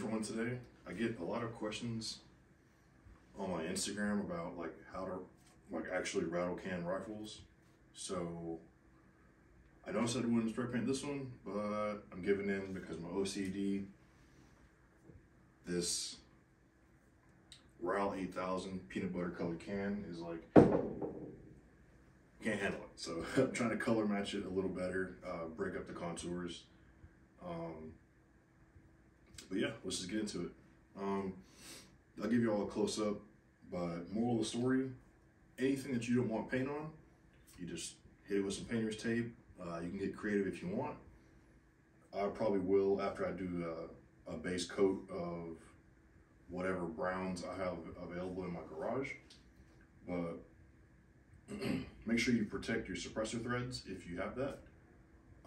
different one today. I get a lot of questions on my Instagram about like how to like actually rattle can rifles. So I know I said I wouldn't spray paint this one, but I'm giving in because my OCD, this RAL 8000 peanut butter colored can is like, can't handle it. So I'm trying to color match it a little better, uh, break up the contours. Um, but yeah, let's just get into it. Um, I'll give you all a close up, but moral of the story, anything that you don't want paint on, you just hit it with some painter's tape. Uh, you can get creative if you want. I probably will after I do a, a base coat of whatever browns I have available in my garage. But make sure you protect your suppressor threads if you have that.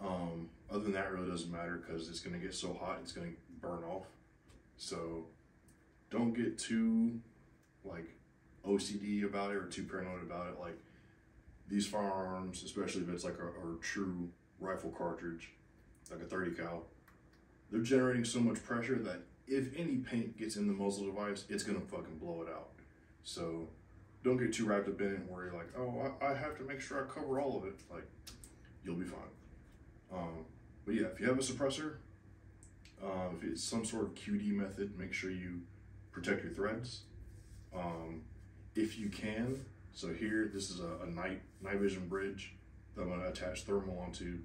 Um, other than that, really doesn't matter because it's going to get so hot, it's going to burn off. So don't get too like OCD about it or too paranoid about it. Like these firearms, especially if it's like a, a true rifle cartridge, like a 30 cal, they're generating so much pressure that if any paint gets in the muzzle device, it's gonna fucking blow it out. So don't get too wrapped up in it where you're like, oh, I, I have to make sure I cover all of it. Like, you'll be fine. Um, but yeah, if you have a suppressor, uh, if it's some sort of QD method, make sure you protect your threads. Um, if you can, so here, this is a, a night, night vision bridge that I'm gonna attach thermal onto.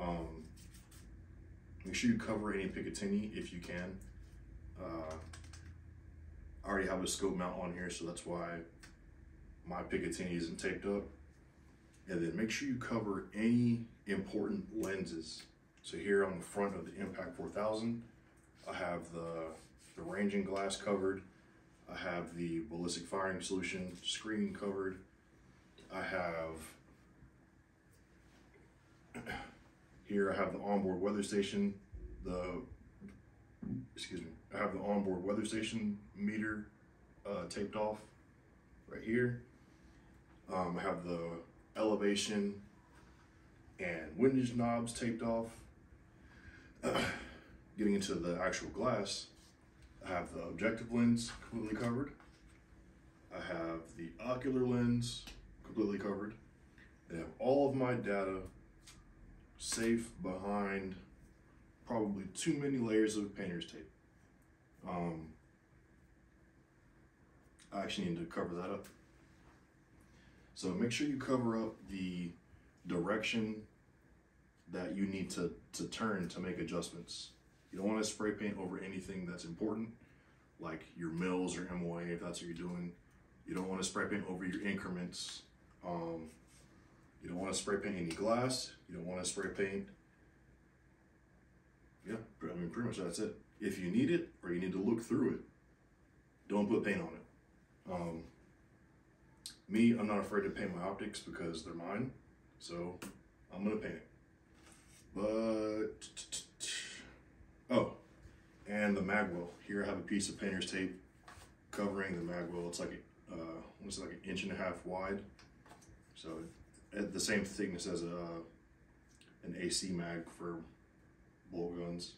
Um, make sure you cover any Picatinny if you can. Uh, I already have a scope mount on here, so that's why my Picatinny isn't taped up. And then make sure you cover any important lenses. So here on the front of the Impact 4000, I have the, the ranging glass covered. I have the ballistic firing solution screen covered. I have, here I have the onboard weather station, the, excuse me, I have the onboard weather station meter uh, taped off right here. Um, I have the elevation and windage knobs taped off. Getting into the actual glass, I have the objective lens completely covered. I have the ocular lens completely covered. I have all of my data safe behind probably too many layers of painter's tape. Um, I actually need to cover that up. So make sure you cover up the direction that you need to, to turn to make adjustments. You don't want to spray paint over anything that's important, like your mills or MOA if that's what you're doing. You don't want to spray paint over your increments. Um, you don't want to spray paint any glass. You don't want to spray paint. Yeah, I mean, pretty much that's it. If you need it or you need to look through it, don't put paint on it. Um, me, I'm not afraid to paint my optics because they're mine. So I'm gonna paint it. But, oh, and the magwell. Here I have a piece of painter's tape covering the magwell. It's like, uh, what's it, like an inch and a half wide. So at the same thickness as a, an AC mag for bolt guns.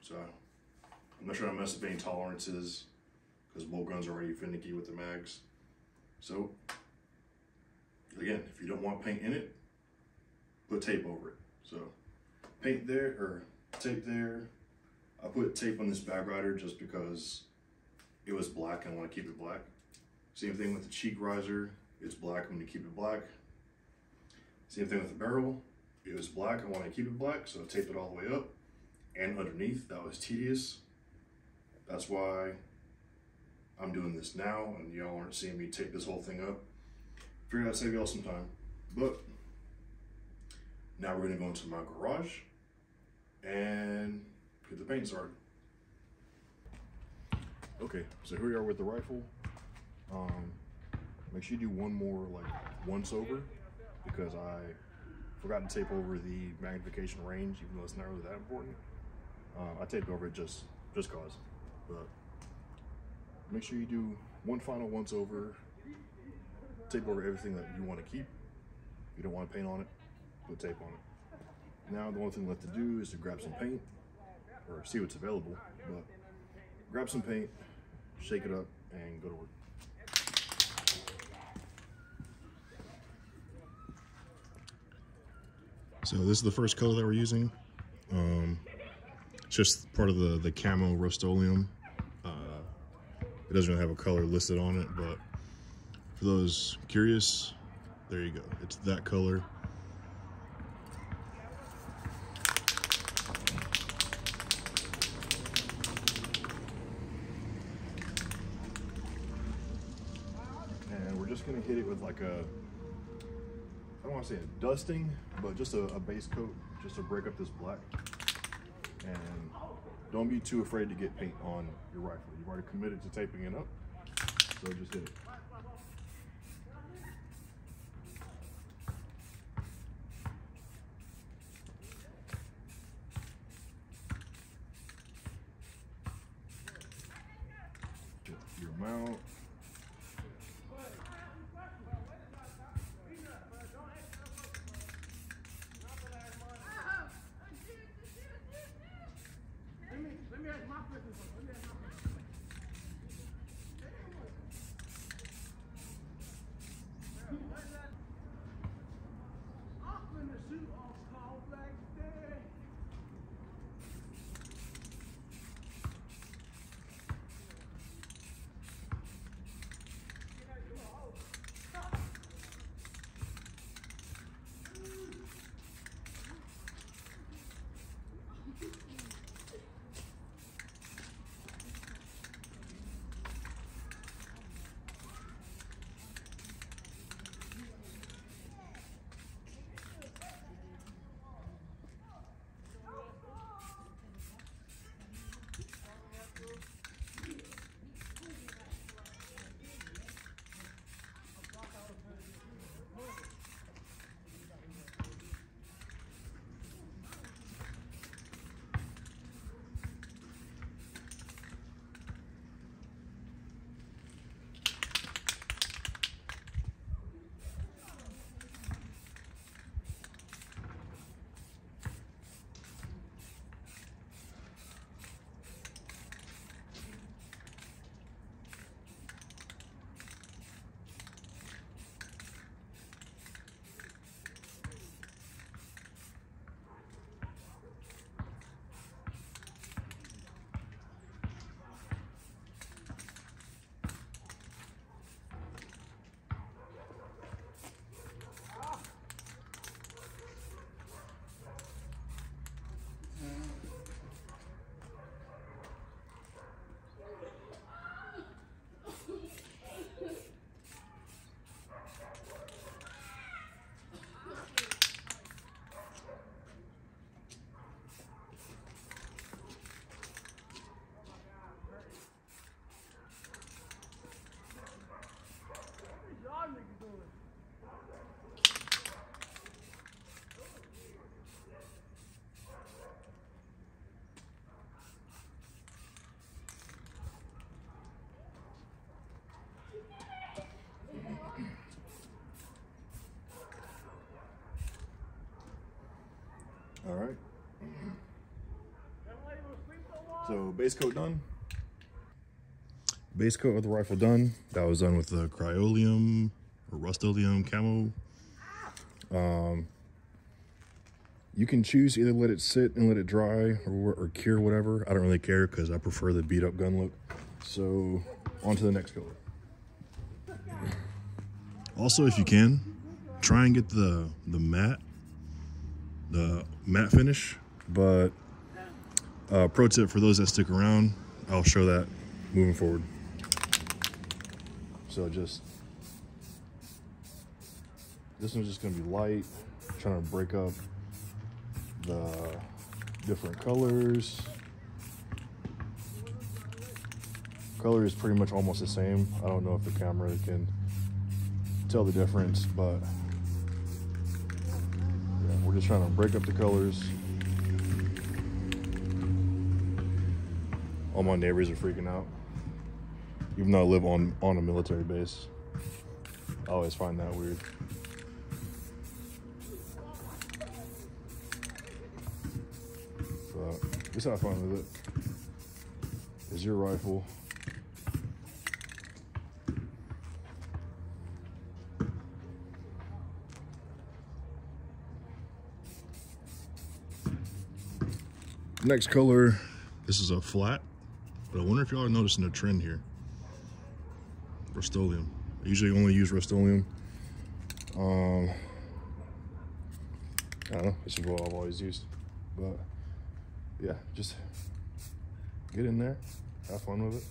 So I'm not trying to mess up any tolerances because bolt guns are already finicky with the mags. So again, if you don't want paint in it, put tape over it. So paint there or tape there. I put tape on this bag rider just because it was black and I want to keep it black. Same thing with the cheek riser. It's black, I'm going to keep it black. Same thing with the barrel. It was black, I want to keep it black, so I taped it all the way up and underneath. That was tedious. That's why I'm doing this now and y'all aren't seeing me tape this whole thing up. Figured I'd save y'all some time. But now we're gonna go into my garage and get the paint started. Okay, so here we are with the rifle. Um, make sure you do one more like once over because I forgot to tape over the magnification range, even though it's not really that important. Uh, I taped over it just just cause, but make sure you do one final once over, tape over everything that you want to keep. If you don't want to paint on it, put tape on it. Now the only thing left to do is to grab some paint or see what's available. But grab some paint, shake it up, and go to work. So this is the first color that we're using. Um, it's just part of the, the camo Rust-Oleum. Uh, it doesn't really have a color listed on it, but for those curious, there you go. It's that color. And we're just gonna hit it with like a, I don't wanna say a dusting, but just a, a base coat, just to break up this black. And don't be too afraid to get paint on your rifle. You've already committed to taping it up, so just hit it. All right. So base coat done. Base coat of the rifle done. That was done with the Cryoleum or Rust-Oleum camo. Um, you can choose either let it sit and let it dry or, or cure whatever. I don't really care because I prefer the beat up gun look. So on to the next color. Also, if you can, try and get the the matte the matte finish. But uh, pro tip for those that stick around, I'll show that moving forward. So just this one's just gonna be light, trying to break up the different colors. Color is pretty much almost the same. I don't know if the camera can tell the difference, but we're just trying to break up the colors. All my neighbors are freaking out. Even though I live on, on a military base. I always find that weird. But Just have fun with it. Is your rifle. Next color, this is a flat, but I wonder if y'all are noticing a trend here. Rust-Oleum. I usually only use Rust-Oleum. Um, I don't know, this is what I've always used. But yeah, just get in there, have fun with it.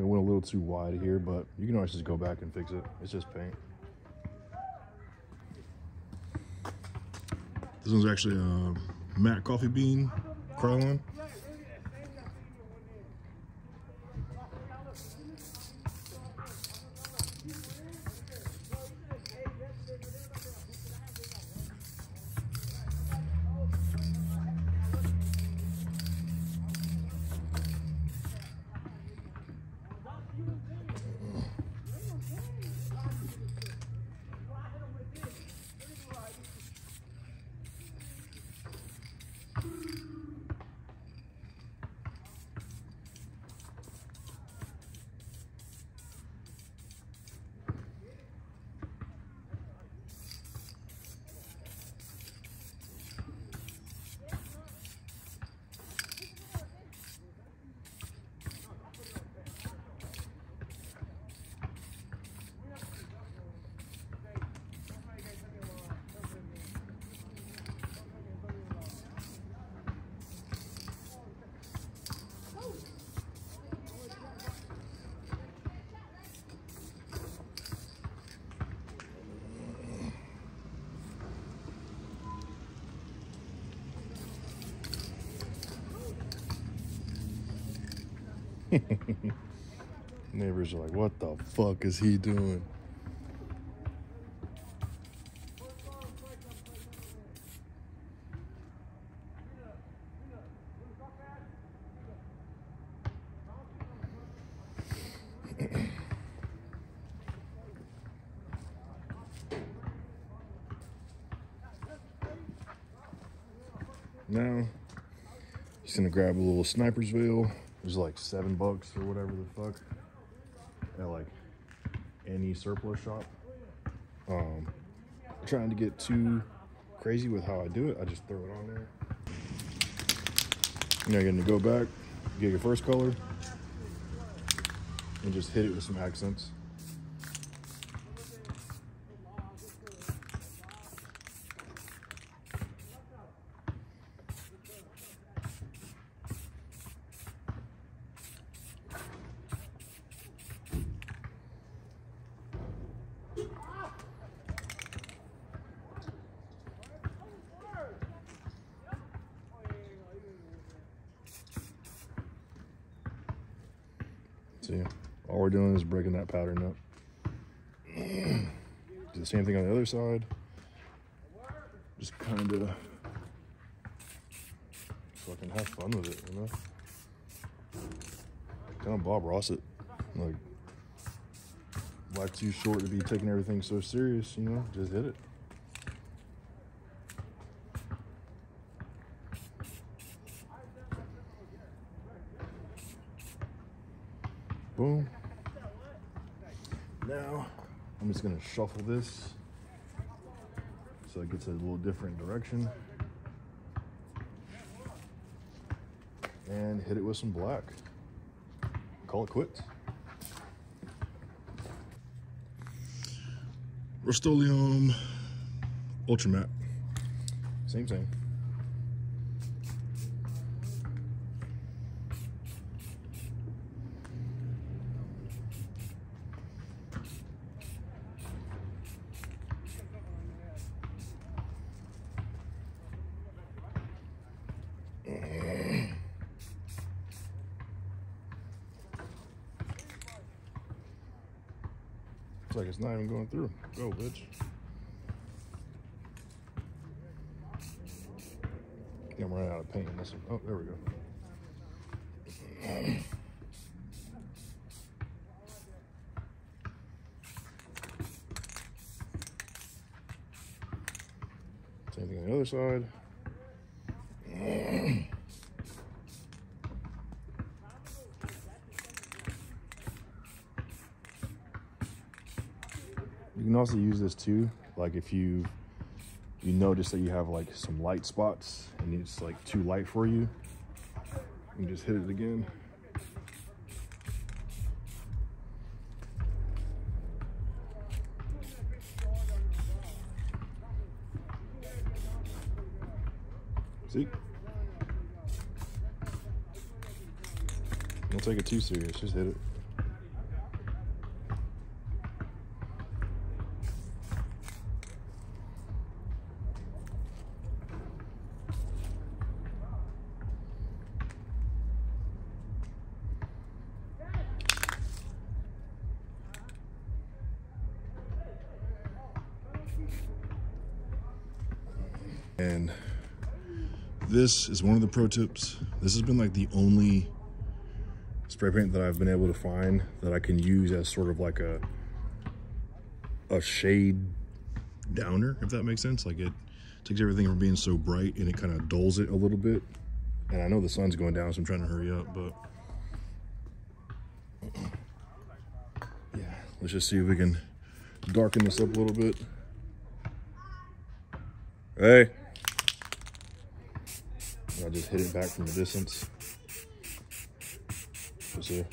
Think I went a little too wide here, but you can always just go back and fix it. It's just paint. This one's actually a matte coffee bean Krylon. Neighbors are like, what the fuck is he doing? now, just gonna grab a little sniper's veil. There's like seven bucks or whatever the fuck at like any surplus shop. Um, trying to get too crazy with how I do it. I just throw it on there. Now you're gonna go back, get your first color, and just hit it with some accents. See, all we're doing is breaking that pattern up. Do the same thing on the other side. Just kind of fucking have fun with it, you know? Kind of Bob Ross it. Like, life too short to be taking everything so serious, you know? Just hit it. Boom. Now, I'm just gonna shuffle this so it gets a little different direction. And hit it with some black. Call it quits. Rust-Oleum Ultra Matte. Same thing. Looks like it's not even going through. Go, bitch. I'm running out of paint in this one. Oh, there we go. Same thing on the other side. You can also use this too, like if you you notice that you have like some light spots and it's like too light for you, you can just hit it again. See? Don't take it too serious, just hit it. And this is one of the pro tips. This has been like the only spray paint that I've been able to find that I can use as sort of like a a shade downer, if that makes sense. Like it takes everything from being so bright and it kind of dulls it a little bit. And I know the sun's going down, so I'm trying to hurry up, but yeah, let's just see if we can darken this up a little bit. Hey. I just hit it back from a distance. Just here.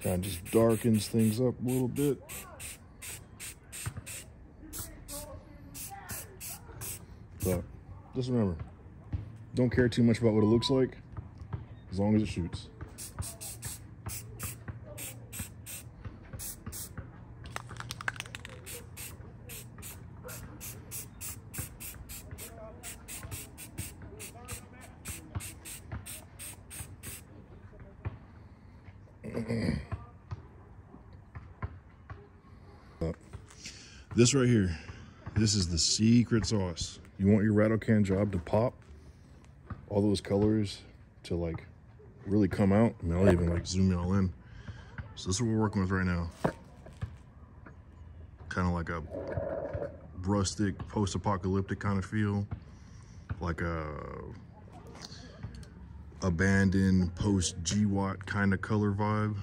Kind of just darkens things up a little bit. Just remember, don't care too much about what it looks like, as long as it shoots. This right here, this is the secret sauce. You want your rattle can job to pop, all those colors to like really come out. I mean, I'll even like zoom y'all in. So this is what we're working with right now. Kind of like a rustic, post-apocalyptic kind of feel. Like a abandoned post-GWOT kind of color vibe.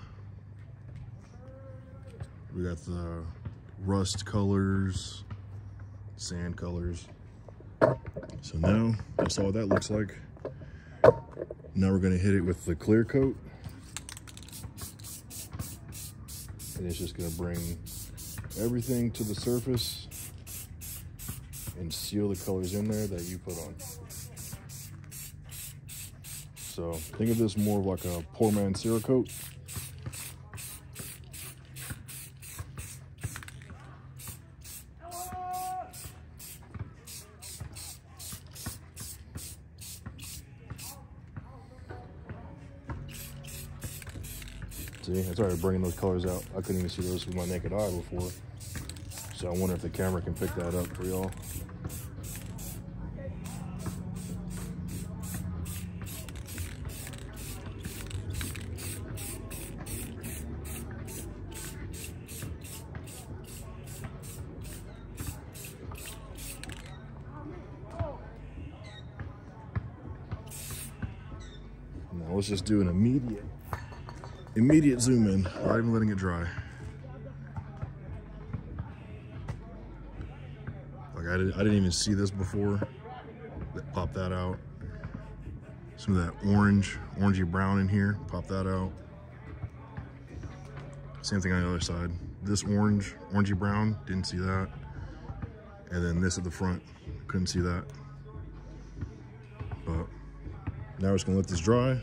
We got the rust colors, sand colors. So now, I saw what that looks like. Now we're gonna hit it with the clear coat. And it's just gonna bring everything to the surface and seal the colors in there that you put on. So think of this more of like a poor man Cerakote. See, I started bringing those colors out. I couldn't even see those with my naked eye before. So I wonder if the camera can pick that up for y'all. Now let's just do an immediate immediate zoom in, not even letting it dry. Like I, did, I didn't even see this before. Pop that out. Some of that orange, orangey brown in here, pop that out. Same thing on the other side. This orange, orangey brown, didn't see that. And then this at the front, couldn't see that. But now we're just gonna let this dry.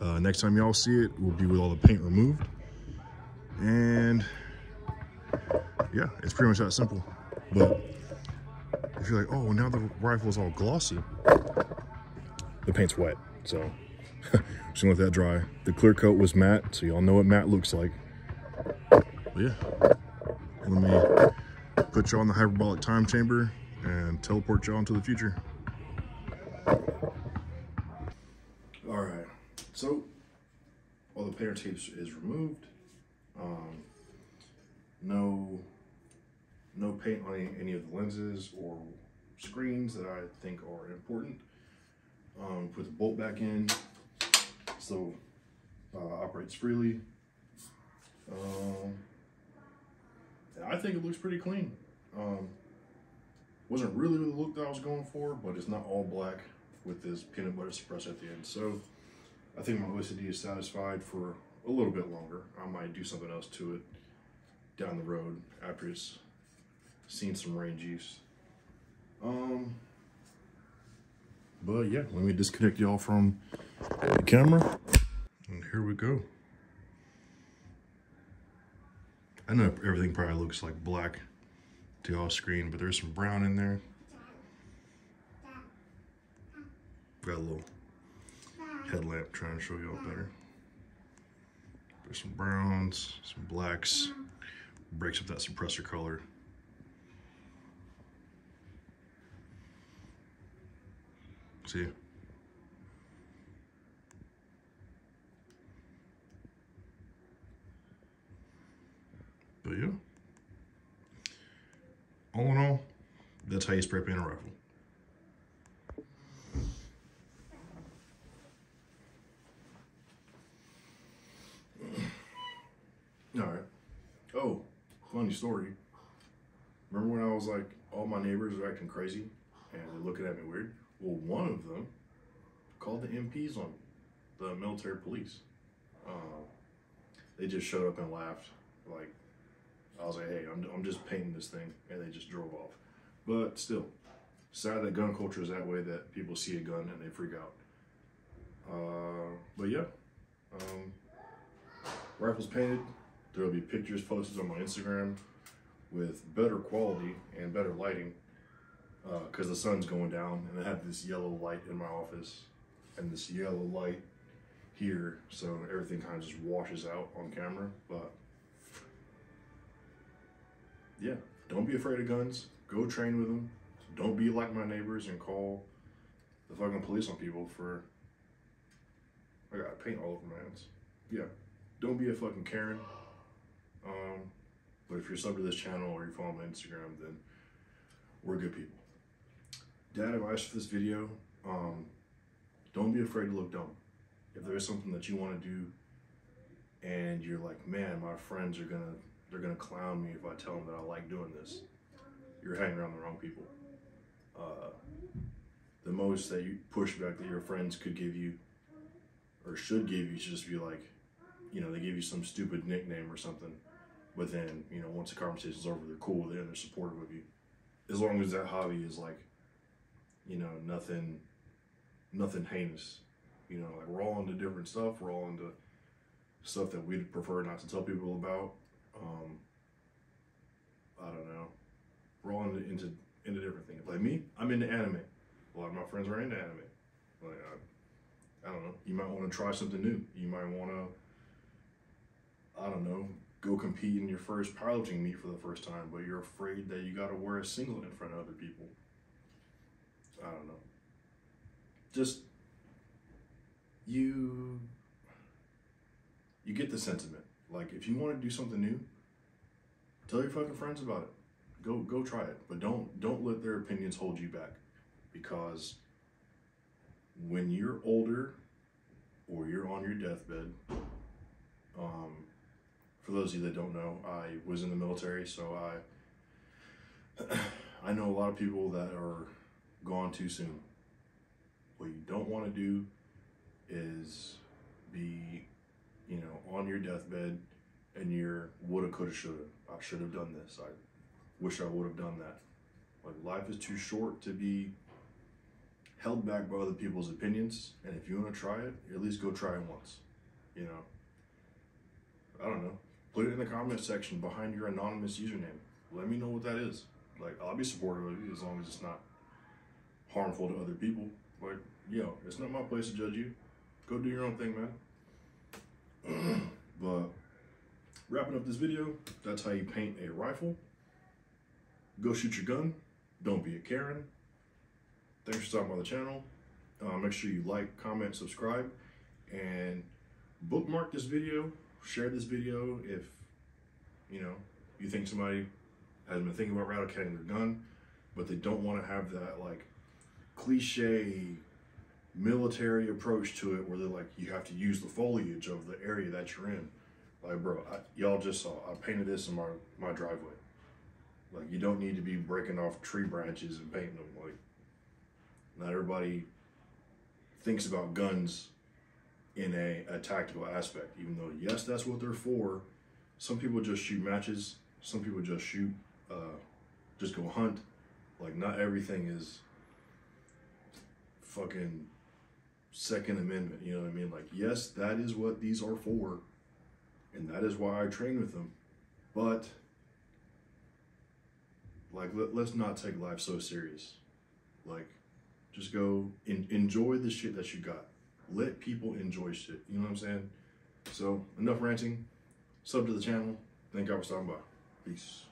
Uh, next time y'all see it, will be with all the paint removed. And yeah, it's pretty much that simple. But if you're like, oh, now the rifle's all glossy, the paint's wet. So just gonna let that dry. The clear coat was matte, so y'all know what matte looks like. But yeah, let me put y'all in the hyperbolic time chamber and teleport y'all into the future. All right, so all the painter tape is removed. Um, no, no paint on any of the lenses or screens that I think are important. Um, put the bolt back in so uh, operates freely. Um, I think it looks pretty clean. Um, wasn't really the look that I was going for, but it's not all black with this peanut butter suppressor at the end. So I think my OCD is satisfied for a little bit longer. I might do something else to it down the road after it's seen some range use. Um, but yeah, let me disconnect y'all from the camera. And here we go. I know everything probably looks like black to y'all screen, but there's some brown in there. Got a little headlamp trying to show y'all better. There's some browns, some blacks, breaks up that suppressor color. See? But yeah. All in all, that's how you spray paint a rifle. All right. Oh, funny story. Remember when I was like, all my neighbors are acting crazy and they're looking at me weird? Well, one of them called the MPs on the military police. Uh, they just showed up and laughed. Like, I was like, hey, I'm, I'm just painting this thing. And they just drove off. But still, sad that gun culture is that way that people see a gun and they freak out. Uh, but yeah, um, rifles painted. There will be pictures posted on my Instagram with better quality and better lighting because uh, the sun's going down and I have this yellow light in my office and this yellow light here so everything kind of just washes out on camera but yeah don't be afraid of guns. Go train with them don't be like my neighbors and call the fucking police on people for I got paint all over my hands. Yeah don't be a fucking Karen um but if you're sub to this channel or you follow my Instagram then we're good people dad advice for this video, um, don't be afraid to look dumb. If there is something that you want to do and you're like, man, my friends are gonna, they're gonna clown me if I tell them that I like doing this, you're hanging around the wrong people. Uh, the most that you pushback that your friends could give you or should give you should just be like, you know, they give you some stupid nickname or something, but then, you know, once the conversation's over, they're cool and they're supportive of you. As long as that hobby is like you know, nothing, nothing heinous. You know, like we're all into different stuff. We're all into stuff that we'd prefer not to tell people about. Um, I don't know. We're all into, into, into different things. Like me, I'm into anime. A lot of my friends are into anime. Like, I, I don't know. You might want to try something new. You might want to, I don't know, go compete in your first powerlifting meet for the first time, but you're afraid that you got to wear a singlet in front of other people. I don't know. Just you you get the sentiment. Like if you want to do something new, tell your fucking friends about it. Go go try it, but don't don't let their opinions hold you back because when you're older or you're on your deathbed. Um, for those of you that don't know, I was in the military, so I I know a lot of people that are gone too soon. What you don't want to do is be, you know, on your deathbed and you're woulda, coulda, shoulda. I should have done this. I wish I would have done that. Like life is too short to be held back by other people's opinions. And if you want to try it, at least go try it once. You know, I don't know. Put it in the comment section behind your anonymous username. Let me know what that is. Like, I'll be supportive of you as long as it's not harmful to other people. Like, yo, it's not my place to judge you. Go do your own thing, man. but wrapping up this video, that's how you paint a rifle. Go shoot your gun. Don't be a Karen. Thanks for stopping by the channel. Uh, make sure you like, comment, subscribe, and bookmark this video. Share this video if you know you think somebody has been thinking about rattle canning their gun, but they don't want to have that like cliche military approach to it where they're like you have to use the foliage of the area that you're in. Like, bro, y'all just saw I painted this in my my driveway. Like, you don't need to be breaking off tree branches and painting them. Like, not everybody thinks about guns in a, a tactical aspect, even though, yes, that's what they're for. Some people just shoot matches, some people just shoot, uh, just go hunt. Like, not everything is fucking Second Amendment, you know what I mean? Like, yes, that is what these are for, and that is why I train with them. But, like, let, let's not take life so serious. Like, just go in, enjoy the shit that you got. Let people enjoy shit. You know what I'm saying? So, enough ranting. Sub to the channel. Thank y'all for stopping by. Peace.